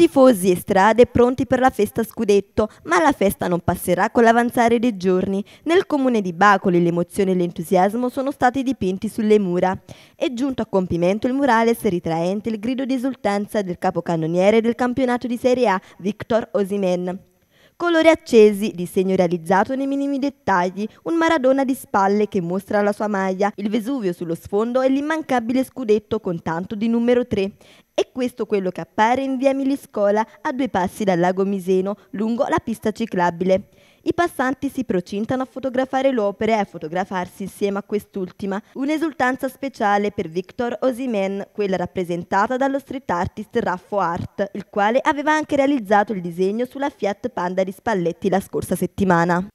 Tifosi e strade pronti per la festa scudetto, ma la festa non passerà con l'avanzare dei giorni. Nel comune di Bacoli l'emozione e l'entusiasmo sono stati dipinti sulle mura. È giunto a compimento il murales ritraente il grido di esultanza del capocannoniere del campionato di Serie A, Victor Osimen. Colori accesi, disegno realizzato nei minimi dettagli, un Maradona di spalle che mostra la sua maglia, il Vesuvio sullo sfondo e l'immancabile scudetto con tanto di numero 3. E questo quello che appare in via Miliscola, a due passi dal lago Miseno, lungo la pista ciclabile. I passanti si procintano a fotografare l'opera e a fotografarsi insieme a quest'ultima. Un'esultanza speciale per Victor Osimen, quella rappresentata dallo street artist Raffo Art, il quale aveva anche realizzato il disegno sulla Fiat Panda di Spalletti la scorsa settimana.